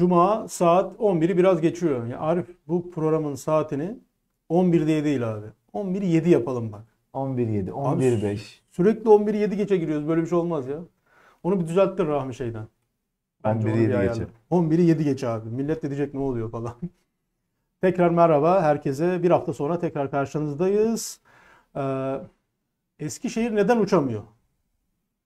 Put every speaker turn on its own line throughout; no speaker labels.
Cuma saat 11'i biraz geçiyor. Ya Arif bu programın saatini 11'de değil abi. 11'i 7 yapalım bak.
11.7,
Abi
11.5.
Sürekli 11'i 7 geçe giriyoruz. Böyle bir şey olmaz ya. Onu bir düzelttir Rahmi şeyden. Bence
11'i
onu bir
7
ayarla.
geçe.
11'i 7 geç abi. Millet de diyecek ne oluyor falan. tekrar merhaba herkese. Bir hafta sonra tekrar karşınızdayız. Ee, Eskişehir neden uçamıyor?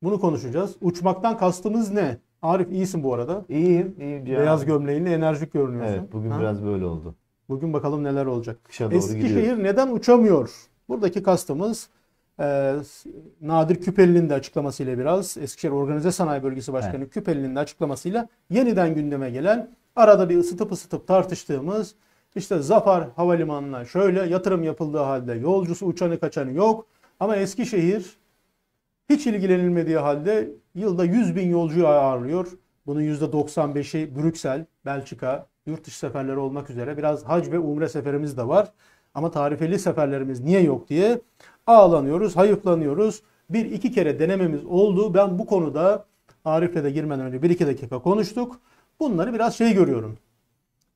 Bunu konuşacağız. Uçmaktan kastımız ne? Arif iyisin bu arada.
İyiyim, iyiyim Cihan
Beyaz
abi.
gömleğinle enerjik görünüyorsun.
Evet, bugün
Ha?
biraz böyle oldu.
Bugün bakalım neler olacak.
Kışa doğru gidiyoruz.
Eskişehir neden uçamıyor? Buradaki kastımız e, Nadir Küpeli'nin de açıklamasıyla biraz Eskişehir Organize Sanayi Bölgesi Başkanı Küpeli'nin de açıklamasıyla yeniden gündeme gelen arada bir ısıtıp ısıtıp tartıştığımız işte Zafer Havalimanı'na şöyle yatırım yapıldığı halde yolcusu uçanı kaçanı yok ama Eskişehir hiç ilgilenilmediği halde yılda 100 bin yolcuyu ağırlıyor. Bunun %95'i Brüksel, Belçika, yurt dışı seferleri olmak üzere biraz hac ve umre seferimiz de var. Ama tarifeli seferlerimiz niye yok diye ağlanıyoruz, hayıflanıyoruz. Bir iki kere denememiz oldu. Ben bu konuda Arif'le de girmeden önce bir iki dakika konuştuk. Bunları biraz şey görüyorum.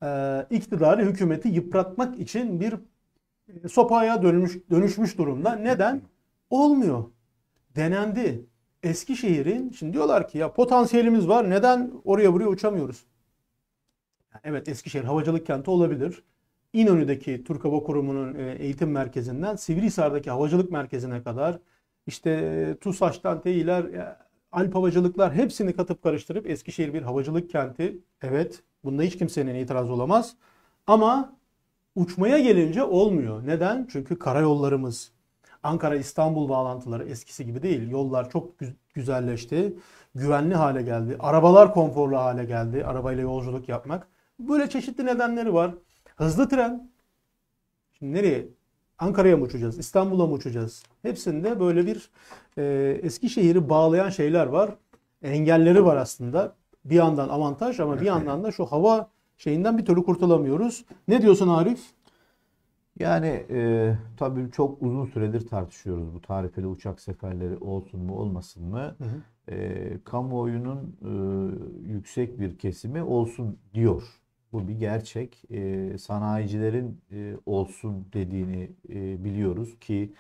Ee, iktidarı, hükümeti yıpratmak için bir e, sopaya dönmüş, dönüşmüş durumda. Neden? Olmuyor denendi. Eskişehir'in şimdi diyorlar ki ya potansiyelimiz var neden oraya buraya uçamıyoruz? Evet Eskişehir havacılık kenti olabilir. İnönü'deki Türk Hava Kurumu'nun e, eğitim merkezinden Sivrihisar'daki havacılık merkezine kadar işte e, TUSAŞ'tan TEİ'ler, Alp Havacılıklar hepsini katıp karıştırıp Eskişehir bir havacılık kenti. Evet bunda hiç kimsenin itiraz olamaz. Ama uçmaya gelince olmuyor. Neden? Çünkü karayollarımız, Ankara-İstanbul bağlantıları eskisi gibi değil. Yollar çok gü- güzelleşti. Güvenli hale geldi. Arabalar konforlu hale geldi. Arabayla yolculuk yapmak. Böyle çeşitli nedenleri var. Hızlı tren. Şimdi nereye? Ankara'ya mı uçacağız? İstanbul'a mı uçacağız? Hepsinde böyle bir e, Eskişehir'i bağlayan şeyler var. Engelleri var aslında. Bir yandan avantaj ama bir yandan da şu hava şeyinden bir türlü kurtulamıyoruz. Ne diyorsun Arif?
Yani e, tabii çok uzun süredir tartışıyoruz bu tarifeli uçak seferleri olsun mu olmasın mı?
Hı hı.
E, kamuoyunun e, yüksek bir kesimi olsun diyor. Bu bir gerçek. E, sanayicilerin e, olsun dediğini e, biliyoruz ki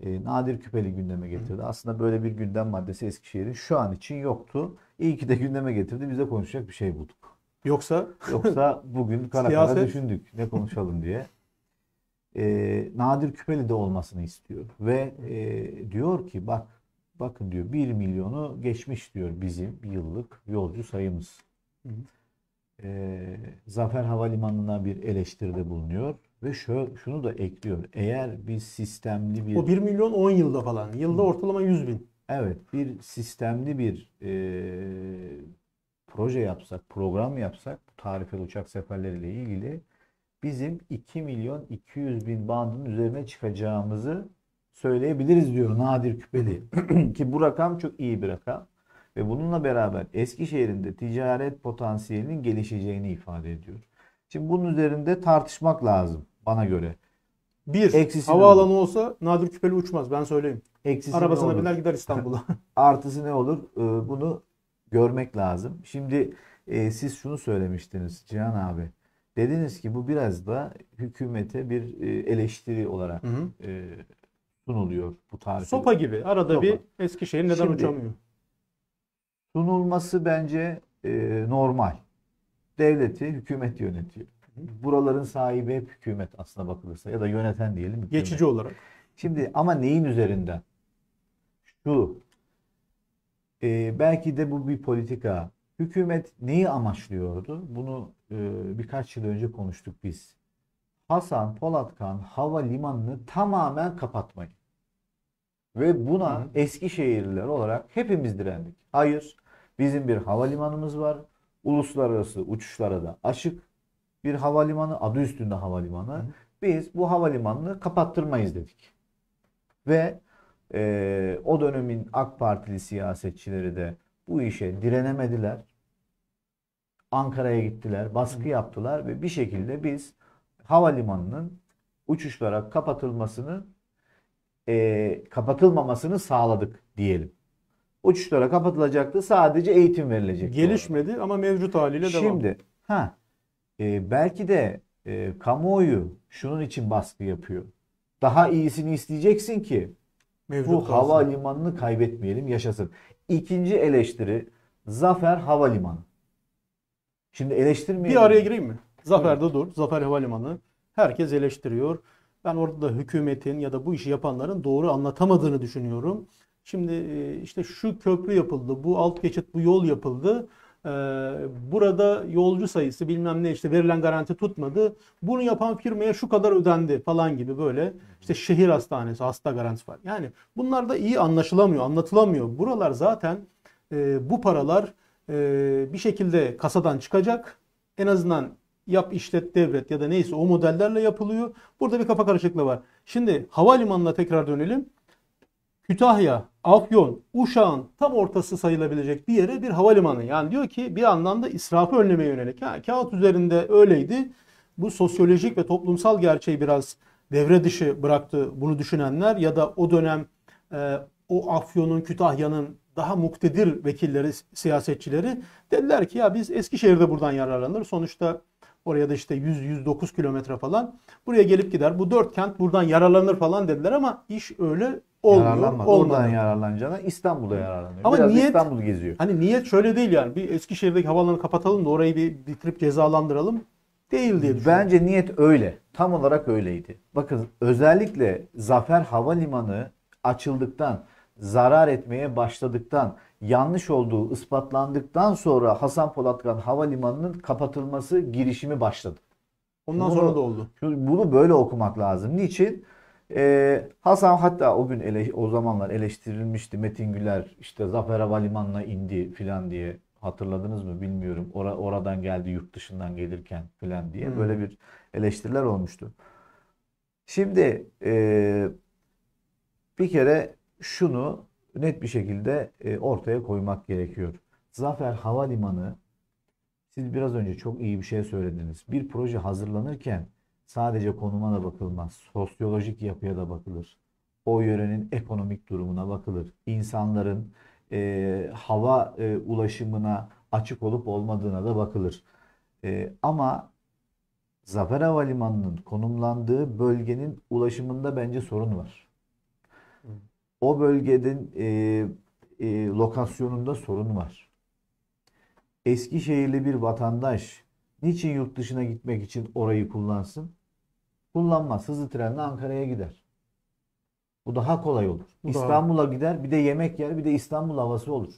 e, Nadir Küpeli gündeme getirdi. Aslında böyle bir gündem maddesi Eskişehir'in şu an için yoktu. İyi ki de gündeme getirdi. Biz de konuşacak bir şey bulduk.
Yoksa
Yoksa bugün kara kara düşündük ne konuşalım diye. Ee, Nadir Küpeli de olmasını istiyor. Ve e, diyor ki bak bakın diyor 1 milyonu geçmiş diyor bizim yıllık yolcu sayımız.
Hı hı.
Ee, Zafer Havalimanı'na bir eleştiride bulunuyor ve şu, şunu da ekliyor. Eğer biz sistemli bir
o 1 milyon 10 yılda falan. Yılda ortalama 100 bin.
Evet, bir sistemli bir e, proje yapsak, program yapsak bu tarifeli uçak seferleriyle ilgili bizim 2 milyon 200 bin bandının üzerine çıkacağımızı söyleyebiliriz diyor Nadir Küpeli. Ki bu rakam çok iyi bir rakam. Ve bununla beraber Eskişehir'in de ticaret potansiyelinin gelişeceğini ifade ediyor. Şimdi bunun üzerinde tartışmak lazım bana göre.
Bir,
Eksisi
havaalanı olsa Nadir Küpeli uçmaz ben söyleyeyim.
Eksisi
Arabasına biner gider İstanbul'a.
Artısı ne olur? Ee, Bunu görmek lazım. Şimdi e, siz şunu söylemiştiniz Cihan abi. Dediniz ki bu biraz da hükümete bir e, eleştiri olarak
Hı hı.
e, sunuluyor bu tarif.
Sopa gibi. Arada
Sopa.
bir Eskişehir neden
Şimdi-
uçamıyor?
Sunulması bence e, normal. Devleti hükümet yönetiyor. buraların sahibi hep hükümet aslına bakılırsa ya da yöneten diyelim. hükümet.
Geçici olarak.
Şimdi ama neyin üzerinden? Şu e, belki de bu bir politika. Hükümet neyi amaçlıyordu? Bunu e, birkaç yıl önce konuştuk biz. Hasan Polatkan havalimanını tamamen kapatmayı. Ve buna
Hı.
Eskişehirliler olarak hepimiz direndik. Hayır, bizim bir havalimanımız var. Uluslararası uçuşlara da açık bir havalimanı, adı üstünde havalimanı.
Hı.
Biz bu havalimanını kapattırmayız dedik. Ve e, o dönemin AK Partili siyasetçileri de bu işe direnemediler. Ankara'ya gittiler, baskı yaptılar ve bir şekilde biz havalimanının uçuşlara kapatılmasını e, kapatılmamasını sağladık diyelim. Uçuşlara kapatılacaktı. Sadece eğitim verilecekti. orada.
Gelişmedi ama mevcut haliyle devam.
Şimdi ha e, belki de e, kamuoyu şunun için baskı yapıyor. Daha iyisini isteyeceksin ki
mevcut
bu
kalsın.
havalimanını kaybetmeyelim, yaşasın. İkinci eleştiri Zafer Havalimanı. Şimdi eleştirmeyelim.
Bir araya gireyim mi? Zafer'de dur. Zafer Havalimanı. Herkes eleştiriyor. Ben orada da hükümetin ya da bu işi yapanların doğru anlatamadığını düşünüyorum. Şimdi e, işte şu köprü yapıldı, bu alt geçit, bu yol yapıldı. Ee, Burada yolcu sayısı bilmem ne işte verilen garanti tutmadı. Bunu yapan firmaya şu kadar ödendi falan gibi böyle işte şehir hastanesi hasta garantisi var. Yani bunlar da iyi anlaşılamıyor, anlatılamıyor. Buralar zaten e, bu paralar e, bir şekilde kasadan çıkacak. En azından yap işlet devret ya da neyse o modellerle yapılıyor. Burada bir kafa karışıklığı var. Şimdi havalimanına tekrar dönelim. Kütahya, Afyon, Uşak'ın tam ortası sayılabilecek bir yere bir havalimanı. Yani diyor ki bir anlamda israfı önlemeye yönelik. Ha, kağıt üzerinde öyleydi. Bu sosyolojik ve toplumsal gerçeği biraz devre dışı bıraktı bunu düşünenler ya da o dönem e, o Afyon'un, Kütahya'nın daha muktedir vekilleri, siyasetçileri dediler ki ya biz Eskişehir'de buradan yararlanır. Sonuçta oraya da işte 100-109 kilometre falan buraya gelip gider. Bu dört kent buradan yararlanır falan dediler ama iş öyle olmuyor.
Oradan yararlanacağına İstanbul'da yararlanıyor.
Ama
Biraz
niyet-
İstanbul geziyor.
Hani niyet şöyle değil yani. Bir Eskişehir'deki havalanı kapatalım da orayı bir bitirip cezalandıralım değil diye düşünüyorum.
Bence niyet öyle. Tam olarak öyleydi. Bakın özellikle Zafer Havalimanı açıldıktan, zarar etmeye başladıktan, yanlış olduğu ispatlandıktan sonra Hasan Polatkan Havalimanı'nın kapatılması girişimi başladı.
Ondan
Bunu-
sonra da oldu.
Bunu böyle okumak lazım. Niçin? Ee, Hasan hatta o gün ele, o zamanlar eleştirilmişti. Metin Güler işte Zafer Havalimanı'na indi filan diye hatırladınız mı bilmiyorum. Ora, oradan geldi yurt dışından gelirken filan diye
Hmm.
böyle bir eleştiriler olmuştu. Şimdi e, bir kere şunu net bir şekilde e, ortaya koymak gerekiyor. Zafer Havalimanı siz biraz önce çok iyi bir şey söylediniz. Bir proje hazırlanırken sadece konuma da bakılmaz. Sosyolojik yapıya da bakılır. O yörenin ekonomik durumuna bakılır. İnsanların e, hava e, ulaşımına açık olup olmadığına da bakılır. E, ama Zafer Havalimanı'nın konumlandığı bölgenin ulaşımında bence sorun var. O bölgenin e, e, lokasyonunda sorun var. Eskişehirli bir vatandaş niçin yurt dışına gitmek için orayı kullansın? Kullanmaz. Hızlı trenle Ankara'ya gider. Bu daha kolay olur. İstanbul'a gider, bir de yemek yer, bir de İstanbul havası olur.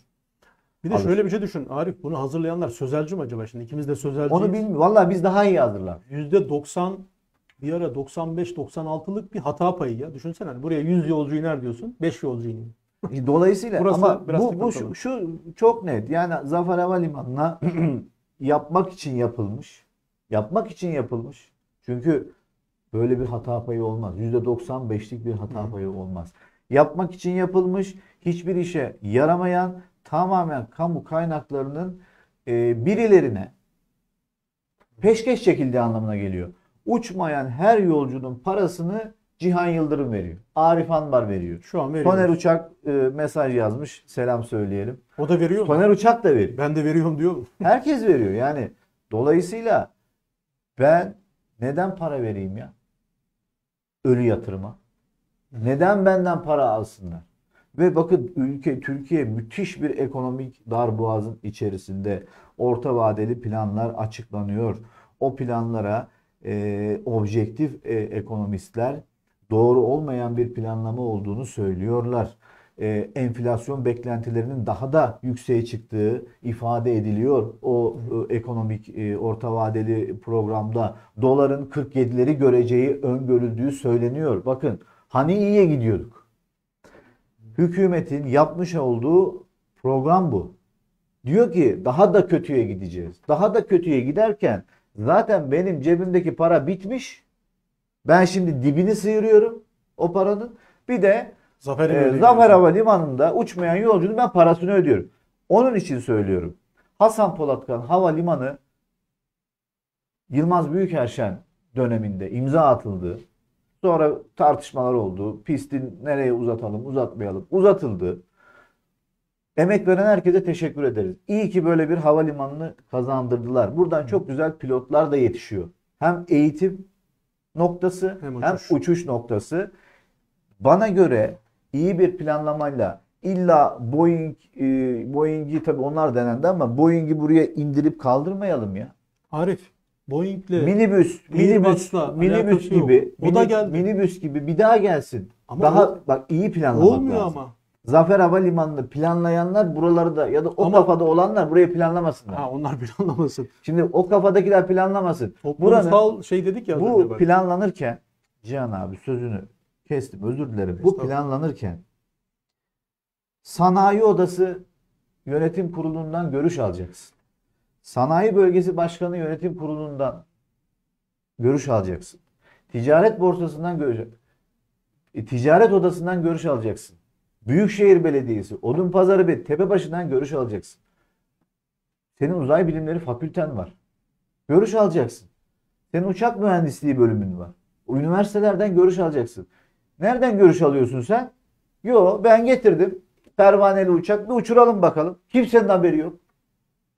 Bir de
Alır.
şöyle bir şey düşün. Arif bunu hazırlayanlar sözelci mi acaba şimdi? İkimiz de sözelciyiz.
Onu bilmiyorum. Vallahi biz daha iyi hazırlar.
%90 bir ara 95-96'lık bir hata payı ya. Düşünsene hani buraya 100 yolcu iner diyorsun. 5 yolcu iniyor.
Dolayısıyla
Burası
ama
biraz
bu, bu şu, şu çok net. Yani Zafer Havalimanı'na yapmak için yapılmış. Yapmak için yapılmış. Çünkü böyle bir hata payı olmaz. %95'lik bir hata
Hı.
payı olmaz. Yapmak için yapılmış, hiçbir işe yaramayan tamamen kamu kaynaklarının e, birilerine peşkeş çekildiği anlamına geliyor. Uçmayan her yolcunun parasını Cihan Yıldırım veriyor. Arif Anbar veriyor.
Şu an veriyor.
Soner Uçak e, mesaj yazmış. Selam söyleyelim.
O da veriyor mu?
Soner Uçak da veriyor.
Ben de veriyorum diyor?
Herkes veriyor. Yani dolayısıyla ben neden para vereyim ya? Ölü yatırıma. Neden benden para alsınlar? Ve bakın ülke Türkiye müthiş bir ekonomik darboğazın içerisinde orta vadeli planlar açıklanıyor. O planlara e, objektif e, ekonomistler doğru olmayan bir planlama olduğunu söylüyorlar. E, enflasyon beklentilerinin daha da yükseğe çıktığı ifade ediliyor. O e, ekonomik e, orta vadeli programda doların 47'leri göreceği öngörüldüğü söyleniyor. Bakın hani iyiye gidiyorduk. Hükümetin yapmış olduğu program bu. Diyor ki daha da kötüye gideceğiz. Daha da kötüye giderken zaten benim cebimdeki para bitmiş. Ben şimdi dibini sıyırıyorum o paranın. Bir de
Zafer,
e, Zafer Havalimanı'nda uçmayan yolcunun ben parasını ödüyorum. Onun için söylüyorum. Hasan Polatkan Havalimanı Yılmaz Büyükerşen döneminde imza atıldı. Sonra tartışmalar oldu. Pistin nereye uzatalım, uzatmayalım. Uzatıldı. Emek veren herkese teşekkür ederiz. İyi ki böyle bir havalimanını kazandırdılar. Buradan çok güzel pilotlar da yetişiyor. Hem eğitim noktası
Hem
hem
uçuş.
uçuş, noktası. Bana göre iyi bir planlamayla illa Boeing e, Boeing'i tabii onlar denendi ama Boeing'i buraya indirip kaldırmayalım ya.
Arif, Boeing'le
Minibüs, minibüs, minibüs
yok.
gibi,
O da geldi.
minibüs gibi bir daha gelsin.
Ama
daha
o-
bak iyi planlamak
olmuyor
lazım.
ama.
Zafer Havalimanı'nı planlayanlar buraları da ya da o
Ama-
kafada olanlar burayı planlamasınlar.
Ha onlar planlamasın.
Şimdi o kafadakiler planlamasın. Buranın
Toplumsal şey dedik ya
bu planlanırken Cihan abi sözünü kestim özür dilerim. Bu planlanırken sanayi odası yönetim kurulundan görüş alacaksın. Sanayi bölgesi başkanı yönetim kurulundan görüş alacaksın. Ticaret borsasından görüş e, ticaret odasından görüş alacaksın. Büyükşehir Belediyesi, Odunpazarı ve Tepebaşı'ndan görüş alacaksın. Senin uzay bilimleri fakülten var. Görüş alacaksın. Senin uçak mühendisliği bölümün var. O üniversitelerden görüş alacaksın. Nereden görüş alıyorsun sen? Yo ben getirdim. Pervaneli uçak bir uçuralım bakalım. Kimsenin haberi yok.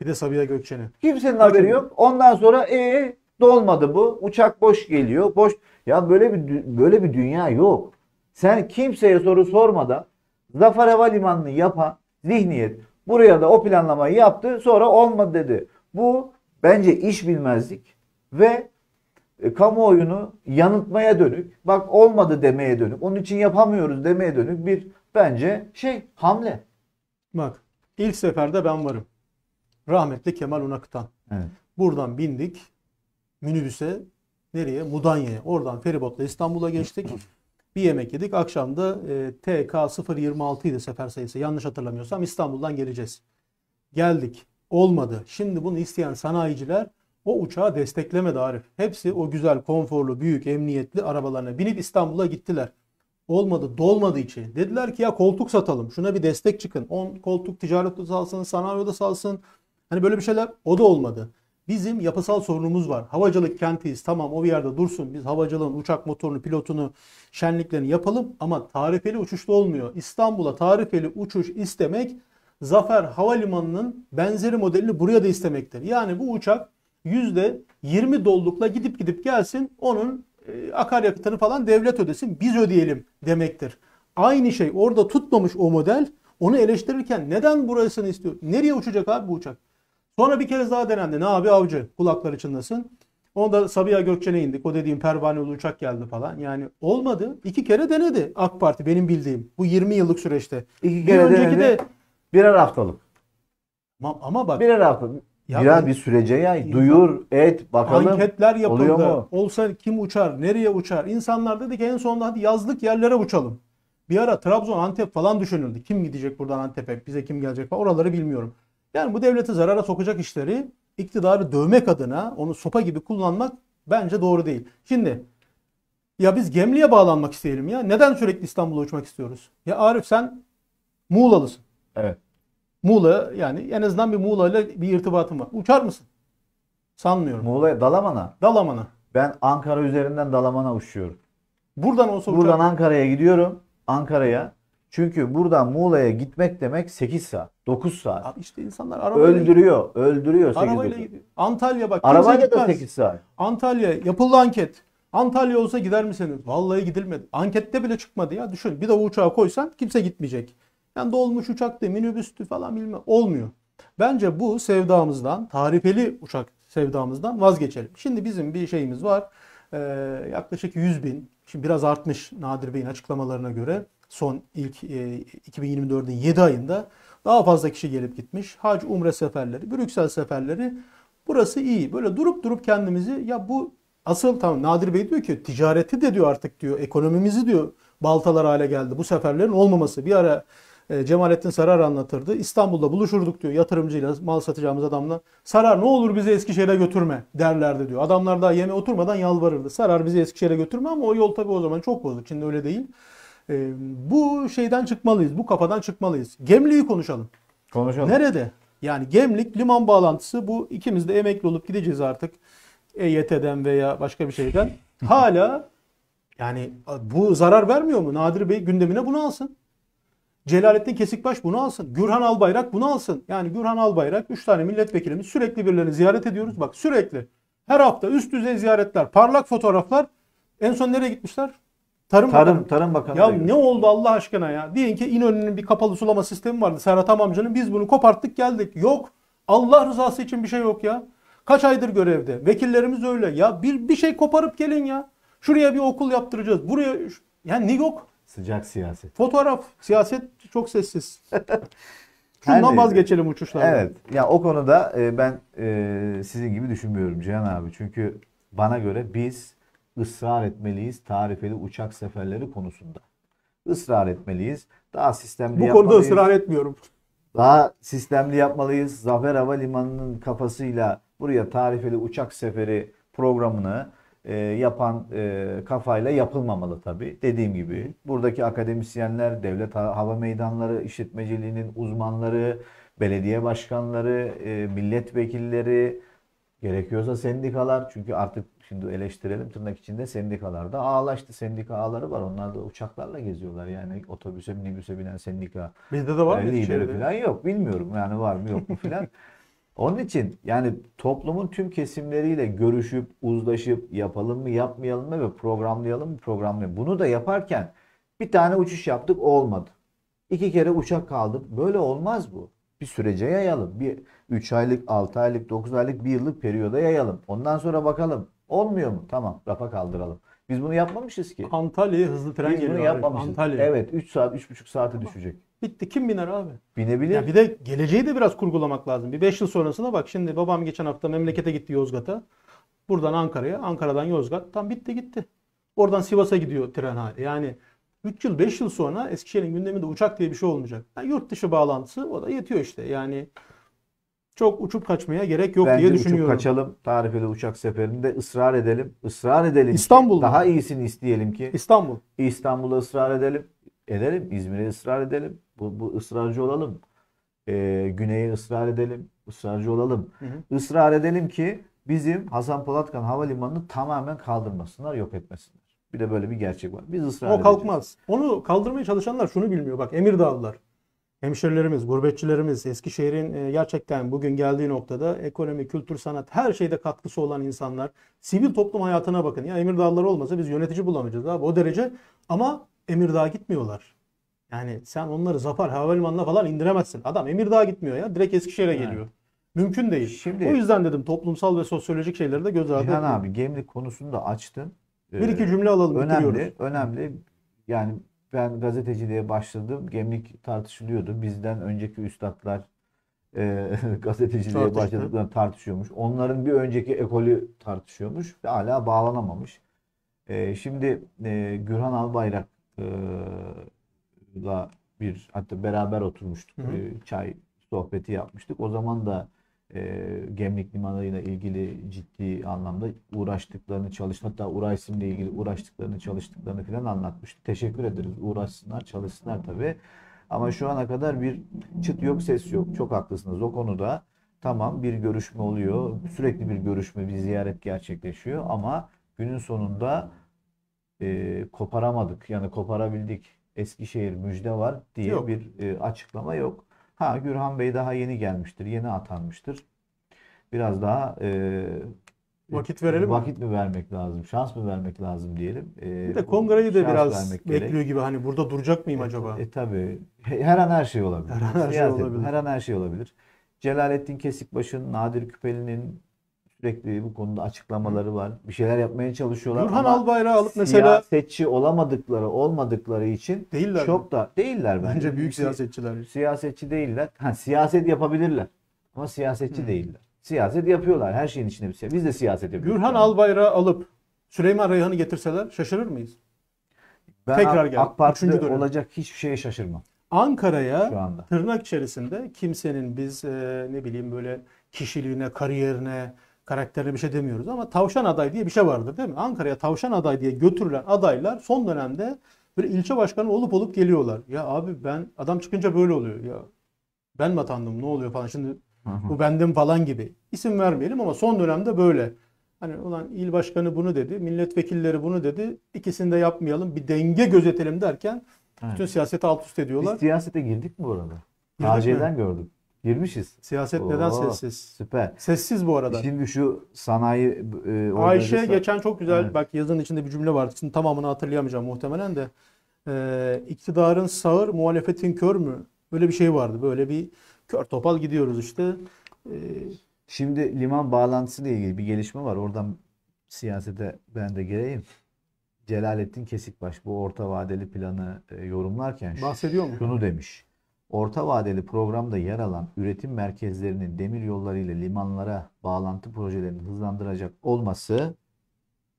Bir de Sabiha Gökçen'in.
Kimsenin haberi yok. Ondan sonra e dolmadı bu. Uçak boş geliyor. Boş. Ya böyle bir böyle bir dünya yok. Sen kimseye soru sormadan Zafer Havalimanı'nı yapan zihniyet buraya da o planlamayı yaptı. Sonra olmadı dedi. Bu bence iş bilmezlik ve e, kamuoyunu yanıltmaya dönük, bak olmadı demeye dönük, onun için yapamıyoruz demeye dönük bir bence şey hamle.
Bak ilk seferde ben varım. Rahmetli Kemal Unakıtan.
Evet.
Buradan bindik minibüse nereye? Mudanya'ya. Oradan feribotla İstanbul'a geçtik. Bir yemek yedik. Akşam da e, TK 026 idi sefer sayısı. Yanlış hatırlamıyorsam İstanbul'dan geleceğiz. Geldik. Olmadı. Şimdi bunu isteyen sanayiciler o uçağı desteklemedi Arif. Hepsi o güzel, konforlu, büyük, emniyetli arabalarına binip İstanbul'a gittiler. Olmadı, dolmadı içi. Dediler ki ya koltuk satalım. Şuna bir destek çıkın. 10 koltuk ticaret odası alsın, sanayi odası alsın. Hani böyle bir şeyler o da olmadı. Bizim yapısal sorunumuz var. Havacılık kentiyiz. Tamam o bir yerde dursun. Biz havacılığın uçak motorunu, pilotunu, şenliklerini yapalım ama tarifeli uçuşta olmuyor. İstanbul'a tarifeli uçuş istemek Zafer Havalimanı'nın benzeri modelini buraya da istemektir. Yani bu uçak %20 dollukla gidip gidip gelsin. Onun e, akaryakıtını falan devlet ödesin. Biz ödeyelim demektir. Aynı şey orada tutmamış o model. Onu eleştirirken neden burasını istiyor? Nereye uçacak abi bu uçak? Sonra bir kez daha denendi. Ne abi avcı kulakları çınlasın. Onda Sabiha Gökçen'e indik. O dediğim pervaneli uçak geldi falan. Yani olmadı. İki kere denedi AK Parti benim bildiğim. Bu 20 yıllık süreçte.
İki
Bir
kere
önceki
denedi.
de
Birer haftalık.
ama, ama bak
Birer haftalık.
Ya
Biraz bir sürece yay. Duyur, et, bakalım.
anketler yapıldı.
Oluyor mu?
Olsa kim uçar? Nereye uçar? İnsanlar dedi ki en sonunda hadi yazlık yerlere uçalım. Bir ara Trabzon, Antep falan düşünüldü. Kim gidecek buradan Antep'e? Bize kim gelecek falan. Oraları bilmiyorum. Yani bu devleti zarara sokacak işleri iktidarı dövmek adına onu sopa gibi kullanmak bence doğru değil. Şimdi ya biz Gemli'ye bağlanmak isteyelim ya. Neden sürekli İstanbul'a uçmak istiyoruz? Ya Arif sen Muğlalısın.
Evet.
Muğla yani en azından bir Muğla ile bir irtibatın var. Uçar mısın? Sanmıyorum.
Muğla'ya Dalaman'a.
Dalaman'a.
Ben Ankara üzerinden Dalaman'a uçuyorum.
Buradan olsa
Buradan
uçar.
Ankara'ya gidiyorum. Ankara'ya. Çünkü buradan Muğla'ya gitmek demek 8 saat, 9 saat.
Abi işte insanlar arabayla
Öldürüyor, öldürüyor 8
Arabayla
9.
gidiyor. Antalya bak.
Arabayla da
gitmez.
8 saat.
Antalya yapıldı anket. Antalya olsa gider misiniz? Vallahi gidilmedi. Ankette bile çıkmadı ya. Düşün bir de o uçağa koysan kimse gitmeyecek. Yani dolmuş uçaktı, minibüstü falan bilmem. Olmuyor. Bence bu sevdamızdan tarifeli uçak sevdamızdan vazgeçelim. Şimdi bizim bir şeyimiz var. Ee, yaklaşık 100 bin. Şimdi biraz artmış Nadir Bey'in açıklamalarına göre. Son ilk e, 2024'ün 7 ayında daha fazla kişi gelip gitmiş. Hac, umre seferleri, Brüksel seferleri. Burası iyi. Böyle durup durup kendimizi ya bu asıl tamam Nadir Bey diyor ki ticareti de diyor artık diyor ekonomimizi diyor baltalar hale geldi. Bu seferlerin olmaması. Bir ara e, Cemalettin Sarar anlatırdı. İstanbul'da buluşurduk diyor yatırımcıyla, mal satacağımız adamla. Sarar ne olur bizi Eskişehir'e götürme derlerdi diyor. Adamlar daha yeme oturmadan yalvarırdı. Sarar bizi Eskişehir'e götürme ama o yol tabii o zaman çok bozuk. Şimdi öyle değil. E, bu şeyden çıkmalıyız. Bu kafadan çıkmalıyız. Gemliği konuşalım.
Konuşalım.
Nerede? Yani Gemlik liman bağlantısı bu ikimiz de emekli olup gideceğiz artık. EYT'den veya başka bir şeyden. Hala yani bu zarar vermiyor mu? Nadir Bey gündemine bunu alsın. Celalettin Kesikbaş bunu alsın. Gürhan Albayrak bunu alsın. Yani Gürhan Albayrak 3 tane milletvekilimiz sürekli birilerini ziyaret ediyoruz. Bak sürekli. Her hafta üst düzey ziyaretler, parlak fotoğraflar. En son nereye gitmişler? Tarım
Tarım,
Bakanı.
Tarım Bakanı.
Ya ne oldu Allah aşkına ya? Diyelim ki İnönü'nün bir kapalı sulama sistemi vardı. Serhat amcanın biz bunu koparttık geldik. Yok. Allah rızası için bir şey yok ya. Kaç aydır görevde. Vekillerimiz öyle. Ya bir bir şey koparıp gelin ya. Şuraya bir okul yaptıracağız. Buraya yani ne yok?
Sıcak siyaset.
Fotoğraf, siyaset çok sessiz. Şundan vazgeçelim uçuşlardan.
Evet. Ya o konuda e, ben e, sizin gibi düşünmüyorum Cihan abi. Çünkü bana göre biz ısrar etmeliyiz tarifeli uçak seferleri konusunda. Israr etmeliyiz. Daha sistemli
Bu konuda
yapmalıyız.
ısrar etmiyorum.
Daha sistemli yapmalıyız. Zafer Havalimanı'nın kafasıyla buraya tarifeli uçak seferi programını e, yapan e, kafayla yapılmamalı tabii. Dediğim gibi buradaki akademisyenler, devlet ha- hava meydanları işletmeciliğinin uzmanları, belediye başkanları, e, milletvekilleri, gerekiyorsa sendikalar çünkü artık şimdi eleştirelim tırnak içinde sendikalarda ağlaştı. Sendika ağları var. Onlar da uçaklarla geziyorlar. Yani otobüse minibüse binen sendika
Bizde de var mı?
lideri falan yok. Bilmiyorum yani var mı yok mu falan. Onun için yani toplumun tüm kesimleriyle görüşüp, uzlaşıp yapalım mı, yapmayalım mı ve programlayalım mı, programlayalım. Bunu da yaparken bir tane uçuş yaptık olmadı. İki kere uçak kaldık. Böyle olmaz bu. Bir sürece yayalım. Bir 3 aylık, 6 aylık, 9 aylık, 1 yıllık periyoda yayalım. Ondan sonra bakalım. Olmuyor mu? Tamam, rafa kaldıralım. Biz bunu yapmamışız ki.
Antalya'ya hızlı tren
Biz
geliyor.
bunu
abi.
yapmamışız.
Antalya.
Evet, 3 saat, 3,5 saate düşecek.
Bitti. Kim biner abi?
Binebilir.
Ya bir de geleceği de biraz kurgulamak lazım. Bir 5 yıl sonrasına bak. Şimdi babam geçen hafta memlekete gitti Yozgat'a. Buradan Ankara'ya, Ankara'dan Yozgat. Tam bitti gitti. Oradan Sivas'a gidiyor tren hali. Yani 3 yıl 5 yıl sonra Eskişehir'in gündeminde uçak diye bir şey olmayacak. Yani yurt dışı bağlantısı o da yetiyor işte. Yani çok uçup kaçmaya gerek yok
Bence
diye
uçup
düşünüyorum.
kaçalım. Tarifeli uçak seferinde ısrar edelim. Israr edelim. ki
İstanbul'da.
Daha iyisini isteyelim ki.
İstanbul.
İstanbul'a ısrar edelim. Edelim. İzmir'e ısrar edelim. Bu, bu ısrarcı olalım. Ee, güney'e ısrar edelim. ısrarcı olalım.
Hı hı.
Israr edelim ki bizim Hasan Polatkan Havalimanı'nı tamamen kaldırmasınlar, yok etmesinler. Bir de böyle bir gerçek var. Biz ısrar
O
edeceğiz.
kalkmaz. Onu kaldırmaya çalışanlar şunu bilmiyor. Bak Emirdağlılar, hemşerilerimiz, gurbetçilerimiz, Eskişehir'in e, gerçekten bugün geldiği noktada ekonomi, kültür, sanat her şeyde katkısı olan insanlar. Sivil toplum hayatına bakın. Ya Emirdağlılar olmasa biz yönetici bulamayacağız abi o derece. Ama Emirdağ'a gitmiyorlar. Yani sen onları Zafer Havalimanı'na falan indiremezsin. Adam Emirdağ'a gitmiyor ya. Direkt Eskişehir'e
Evet.
geliyor. Mümkün değil.
Şimdi-
o yüzden dedim toplumsal ve sosyolojik şeyleri de göz ardı
Cihan abi gemlik konusunu da açtın.
Bir iki
Ee,
cümle alalım.
Önemli, önemli. Yani ben gazeteciliğe başladım. Gemlik tartışılıyordu. Bizden önceki üstadlar e, gazeteciliğe
Tartıştı.
başladıklarında tartışıyormuş. Onların bir önceki ekolü tartışıyormuş ve hala bağlanamamış. E, şimdi e, Gürhan Albayrak e, la bir hatta beraber oturmuştuk.
Hı hı.
E, çay sohbeti yapmıştık. O zaman da e, Gemlik Limanı ile ilgili ciddi anlamda uğraştıklarını çalış hatta Uraysim'le ilgili uğraştıklarını çalıştıklarını falan anlatmıştı. Teşekkür ederiz. Uğraşsınlar, çalışsınlar tabii. Ama şu ana kadar bir çıt yok, ses yok. Çok haklısınız o konuda. Tamam bir görüşme oluyor. Sürekli bir görüşme, bir ziyaret gerçekleşiyor ama günün sonunda e, koparamadık. Yani koparabildik. Eskişehir müjde var diye
Yok.
bir e, açıklama yok. Ha Gürhan Bey daha yeni gelmiştir, yeni atanmıştır. Biraz daha e,
Vakit verelim mi?
Vakit mi vermek lazım, şans mı vermek lazım diyelim. E,
Bir de kongreyi de biraz
gerek.
bekliyor gibi hani burada duracak mıyım acaba?
E tabi. Her an her şey olabilir.
Her an her şey olabilir.
Her an her şey olabilir. Celalettin Kesikbaş'ın, Nadir Küpeli'nin Sürekli bu konuda açıklamaları var. Bir şeyler yapmaya çalışıyorlar
Gürhan
ama
Albayrak'ı alıp mesela
siyasetçi olamadıkları, olmadıkları için
değiller. mi?
çok da değiller bence.
Bence büyük
Si-
siyasetçiler.
Siyasetçi değiller. Ha, siyaset yapabilirler. Ama siyasetçi değiller. Siyaset yapıyorlar. Her şeyin içinde bir siyaset. Biz de siyaset yapıyoruz.
Gürhan
Yani.
Albayrak'ı alıp Süleyman Reyhan'ı getirseler şaşırır mıyız?
ben
tekrar gel.
AK Parti'de olacak hiçbir şeye şaşırmam
Ankara'ya tırnak içerisinde kimsenin biz e, ne bileyim böyle kişiliğine, kariyerine, karakterine bir şey demiyoruz ama tavşan aday diye bir şey vardır değil mi? Ankara'ya tavşan aday diye götürülen adaylar son dönemde böyle ilçe başkanı olup olup geliyorlar. Ya abi ben adam çıkınca böyle oluyor. Ya ben mi atandım ne oluyor falan şimdi bu bendim falan gibi. İsim vermeyelim ama son dönemde böyle. Hani ulan il başkanı bunu dedi, milletvekilleri bunu dedi. İkisini de yapmayalım, bir denge gözetelim derken
Evet.
bütün siyaseti alt üst ediyorlar.
Biz siyasete girdik mi bu arada?
Girdik
AC'den gördük. Girmişiz.
Siyaset neden
Oo,
sessiz?
Süper.
Sessiz bu arada.
Şimdi şu sanayi e,
Ayşe
organizasyon-
geçen çok güzel
Evet.
bak yazının içinde bir cümle vardı. Şimdi tamamını hatırlayamayacağım muhtemelen de. Ee, iktidarın sağır, muhalefetin kör mü? Böyle bir şey vardı. Böyle bir kör topal gidiyoruz işte. Ee,
Şimdi liman bağlantısıyla ilgili bir gelişme var. Oradan siyasete ben de gireyim. Celalettin Kesikbaş bu orta vadeli planı e, yorumlarken
bahsediyor mu?
şunu demiş. Orta vadeli programda yer alan üretim merkezlerinin demir yolları ile limanlara bağlantı projelerini hızlandıracak olması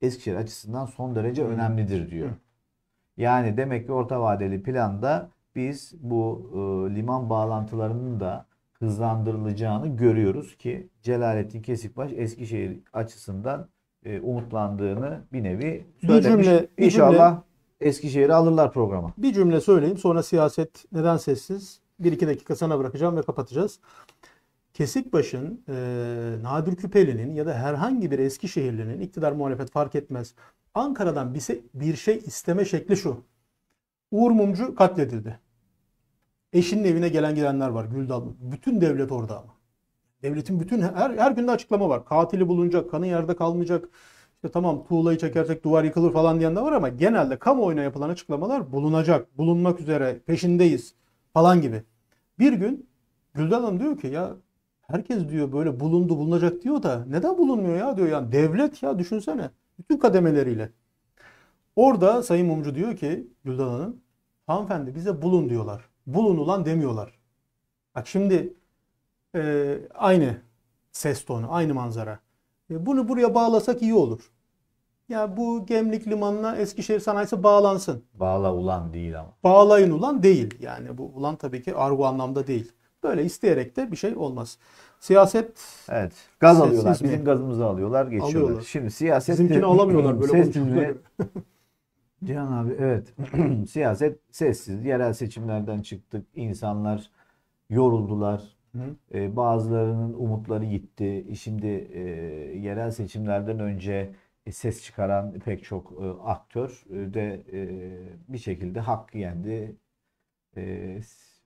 Eskişehir açısından son derece
Hı.
önemlidir diyor.
Hı.
Yani demek ki orta vadeli planda biz bu e, liman bağlantılarının da hızlandırılacağını görüyoruz ki Celalettin Kesikbaş Eskişehir açısından e, umutlandığını bir nevi
Bir
söylemiş.
cümle- bir
İnşallah Eskişehir'i alırlar programa.
Bir cümle söyleyeyim sonra siyaset neden sessiz? Bir iki dakika sana bırakacağım ve kapatacağız. Kesikbaş'ın, e, Nadir Küpeli'nin ya da herhangi bir Eskişehirli'nin iktidar muhalefet fark etmez. Ankara'dan bir, se- bir şey isteme şekli şu. Uğur Mumcu katledildi. Eşinin evine gelen gidenler var Güldal. Bütün devlet orada ama. Devletin bütün her, her günde açıklama var. Katili bulunacak, kanı yerde kalmayacak. İşte tamam tuğlayı çekersek duvar yıkılır falan diyen de var ama genelde kamuoyuna yapılan açıklamalar bulunacak, bulunmak üzere, peşindeyiz falan gibi. Bir gün Gülden Hanım diyor ki ya herkes diyor böyle bulundu bulunacak diyor da neden bulunmuyor ya diyor yani devlet ya düşünsene bütün kademeleriyle. Orada Sayın Mumcu diyor ki Gülden Hanım hanımefendi bize bulun diyorlar. Bulun ulan demiyorlar. Bak şimdi e, aynı ses tonu, aynı manzara. E, bunu buraya bağlasak iyi olur. Ya bu Gemlik Limanı'na Eskişehir sanayisi bağlansın.
Bağla ulan değil ama.
Bağlayın ulan değil. Yani bu ulan tabii ki argo anlamda değil. Böyle isteyerek de bir şey olmaz. Siyaset
Evet. Gaz alıyorlar.
mi?
Bizim gazımızı alıyorlar, geçiyorlar.
Alıyorlar.
Şimdi siyaset
bizimkini alamıyorlar böyle göre.
Cihan abi evet. siyaset sessiz. Yerel seçimlerden çıktık. İnsanlar yoruldular.
Hı.
Ee, bazılarının umutları gitti. Şimdi e, yerel seçimlerden önce e, ses çıkaran pek çok e, aktör e, de e, bir şekilde hakkı yendi. E,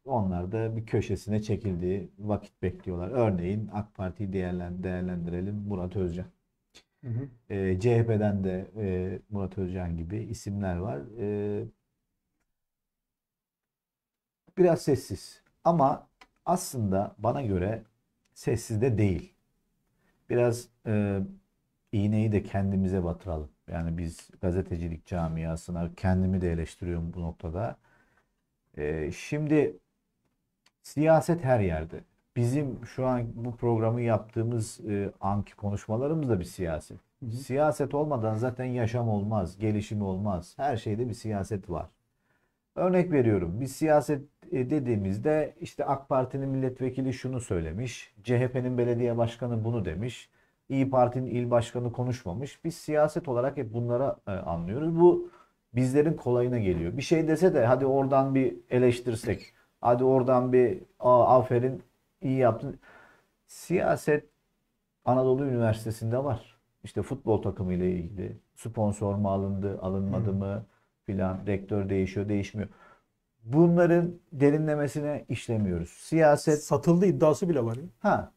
onlar da bir köşesine çekildi. Vakit bekliyorlar. Örneğin AK Parti'yi değerlen- değerlendirelim. Murat Özcan.
Hı hı.
E, CHP'den de e, Murat Özcan gibi isimler var. E, biraz sessiz. Ama aslında bana göre sessiz de değil. Biraz e, iğneyi de kendimize batıralım. Yani biz gazetecilik camiasına kendimi de eleştiriyorum bu noktada. E, şimdi siyaset her yerde. Bizim şu an bu programı yaptığımız e, anki konuşmalarımız da bir siyaset. Siyaset olmadan zaten yaşam olmaz, gelişim olmaz. Her şeyde bir siyaset var. Örnek veriyorum. Biz siyaset e, dediğimizde işte AK Parti'nin milletvekili şunu söylemiş, CHP'nin belediye başkanı bunu demiş, İyi Parti'nin il başkanı konuşmamış. Biz siyaset olarak hep bunlara e, anlıyoruz. Bu bizlerin kolayına geliyor. Bir şey dese de hadi oradan bir eleştirsek, hadi oradan bir Aa, aferin iyi yaptın. Siyaset Anadolu Üniversitesi'nde var. İşte futbol takımı ile ilgili sponsor mu alındı, alınmadı
Hmm.
mı filan, rektör değişiyor, değişmiyor. Bunların derinlemesine işlemiyoruz. Siyaset
Satıldı iddiası bile var ya.
Ha.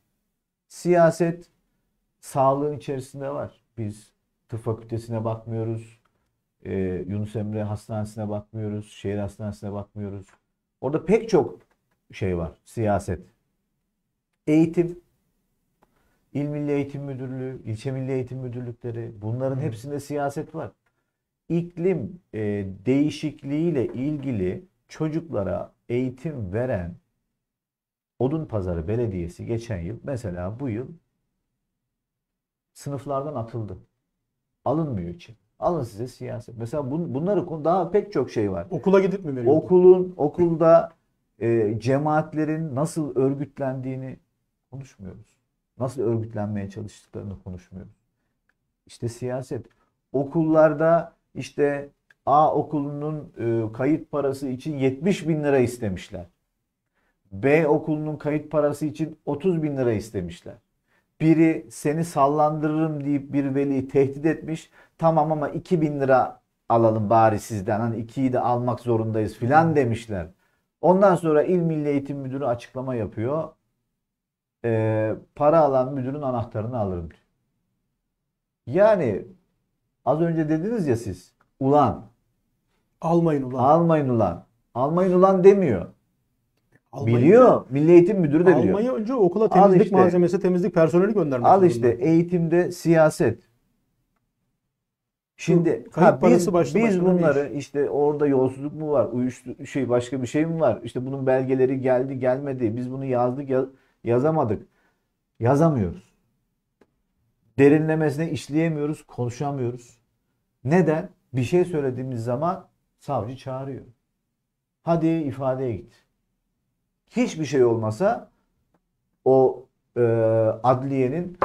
Siyaset sağlığın içerisinde var. Biz tıp fakültesine bakmıyoruz. Ee, Yunus Emre Hastanesi'ne bakmıyoruz. Şehir Hastanesi'ne bakmıyoruz. Orada pek çok şey var. Siyaset. Eğitim, İl Milli Eğitim Müdürlüğü, ilçe Milli Eğitim Müdürlükleri bunların hepsinde siyaset var. İklim e, değişikliğiyle ilgili çocuklara eğitim veren Odunpazarı Belediyesi geçen yıl mesela bu yıl sınıflardan atıldı. Alınmıyor için. Alın size siyaset. Mesela bun- bunları daha pek çok şey var.
Okula gidip mi veriyordu?
Okulun, okulda e, cemaatlerin nasıl örgütlendiğini konuşmuyoruz. Nasıl örgütlenmeye çalıştıklarını konuşmuyoruz. İşte siyaset. Okullarda işte A okulunun e, kayıt parası için 70 bin lira istemişler. B okulunun kayıt parası için 30 bin lira istemişler. Biri seni sallandırırım deyip bir veli tehdit etmiş. Tamam ama 2 bin lira alalım bari sizden. Hani 2'yi de almak zorundayız filan demişler. Ondan sonra İl Milli Eğitim Müdürü açıklama yapıyor. Ee, para alan müdürün anahtarını alırım diyor. Yani az önce dediniz ya siz ulan
Almayın ulan.
almayın ulan. Almayın ulan demiyor.
Almayın.
Biliyor. Milli Eğitim Müdürü de biliyor.
Almayı önce okula temizlik
işte.
malzemesi, temizlik personeli göndermek
Al
zorunda.
işte eğitimde siyaset. Şimdi
kayıt
ha, biz,
başlı
biz bunları işte orada yolsuzluk mu var, uyuştu şey başka bir şey mi var? İşte bunun belgeleri geldi gelmedi. Biz bunu yazdık ya- yazamadık. Yazamıyoruz. Derinlemesine işleyemiyoruz, konuşamıyoruz. Neden? Bir şey söylediğimiz zaman savcı çağırıyor. Hadi ifadeye git. Hiçbir şey olmasa o e, adliyenin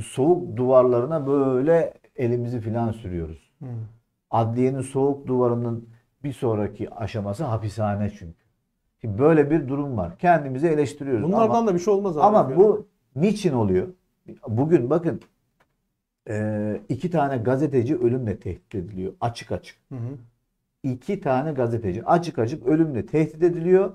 soğuk duvarlarına böyle elimizi filan sürüyoruz.
Hı.
Adliyenin soğuk duvarının bir sonraki aşaması hapishane çünkü. Şimdi böyle bir durum var. Kendimizi eleştiriyoruz.
Bunlardan
ama,
da bir şey olmaz abi.
ama bu niçin oluyor? Bugün bakın e, iki tane gazeteci ölümle tehdit ediliyor. Açık açık.
Hı hı.
İki tane gazeteci açık açık ölümle tehdit ediliyor.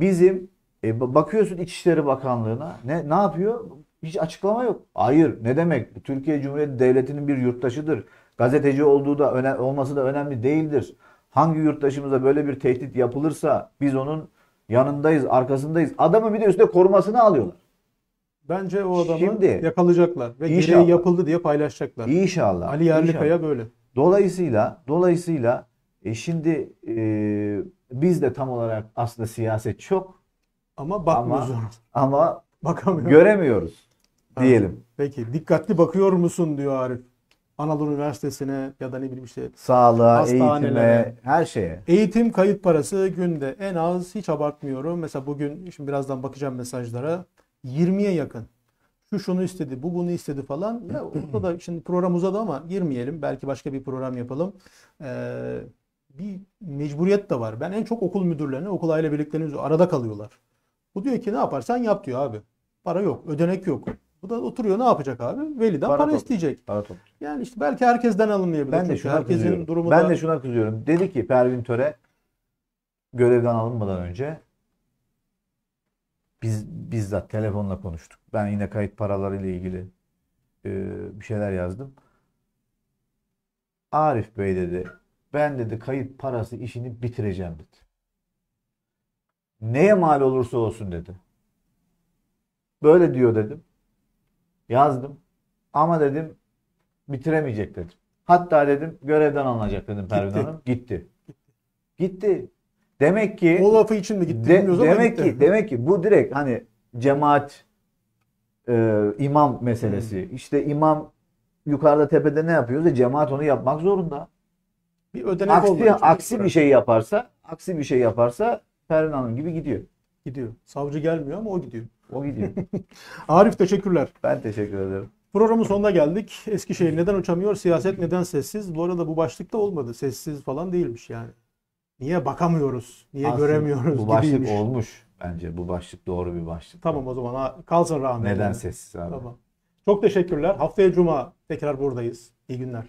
Bizim e, ba- bakıyorsun İçişleri Bakanlığı'na ne ne yapıyor? Hiç açıklama yok. Hayır, ne demek? Türkiye Cumhuriyeti Devleti'nin bir yurttaşıdır. Gazeteci olduğu da öne- olması da önemli değildir. Hangi yurttaşımıza böyle bir tehdit yapılırsa biz onun yanındayız, arkasındayız. Adamı bir de üstte korumasını alıyorlar.
Bence o adamı
Şimdi-
yakalayacaklar ve
İnşallah.
gereği yapıldı diye paylaşacaklar.
İnşallah.
Ali Yerlikaya
inşallah.
böyle.
Dolayısıyla dolayısıyla e, şimdi e, biz de tam olarak aslında siyaset çok
Ama bakmıyoruz
Ama- ama
Bakamıyoruz.
göremiyoruz diyelim.
Peki dikkatli bakıyor musun diyor Arif. Anadolu Üniversitesi'ne ya da ne bileyim işte
Sağlığa, eğitime, her şeye.
Eğitim kayıt parası günde en az hiç abartmıyorum. Mesela bugün şimdi birazdan bakacağım mesajlara. 20'ye yakın. Şu şunu istedi, bu bunu istedi falan. Ya orada da şimdi program uzadı ama girmeyelim. Belki başka bir program yapalım. Ee, bir mecburiyet de var. Ben en çok okul müdürlerine, okul aile birliklerine arada kalıyorlar. Bu diyor ki ne yaparsan yap diyor abi. Para yok, ödenek yok. Bu da oturuyor ne yapacak abi? Veliden
Para
para,
topluyor.
isteyecek.
Para toplu.
Yani işte belki herkesten alınmayabilir.
Ben de şuna
herkesin
kızıyorum.
durumu
Ben
da
de şuna kızıyorum. Dedi ki Pervin Töre görevden alınmadan önce biz bizzat telefonla konuştuk. Ben yine kayıt paraları ile ilgili e, bir şeyler yazdım. Arif Bey dedi ben dedi kayıt parası işini bitireceğim dedi. Neye mal olursa olsun dedi. Böyle diyor dedim. Yazdım. Ama dedim bitiremeyecek dedim. Hatta dedim görevden alınacak dedim Pervin. Hanım. Gitti. Gitti. Demek ki
o lafı için mi gitti
de-
bilmiyoruz ama
demek
gitti.
ki demek ki bu direkt hani cemaat e, imam meselesi. İşte imam yukarıda tepede ne yapıyorsa cemaat onu yapmak zorunda.
bir ödenek
Aksi aksi bir şey yaparsa, aksi bir şey yaparsa Pervin Hanım gibi gidiyor.
gidiyor. Savcı gelmiyor ama o gidiyor.
O gidiyor.
Arif teşekkürler.
ben teşekkür ederim.
Programın sonuna geldik. Eskişehir neden uçamıyor? Siyaset neden sessiz? Bu arada bu başlıkta olmadı. Sessiz falan değilmiş yani. Niye bakamıyoruz? Niye
Aslında
göremiyoruz
Bu başlık
gibiymiş.
olmuş bence. Bu başlık doğru bir başlık.
Tamam o zaman kalsın rahmet.
Neden
Yani.
sessiz abi?
Tamam. Çok teşekkürler. Haftaya Cuma tekrar buradayız. İyi günler.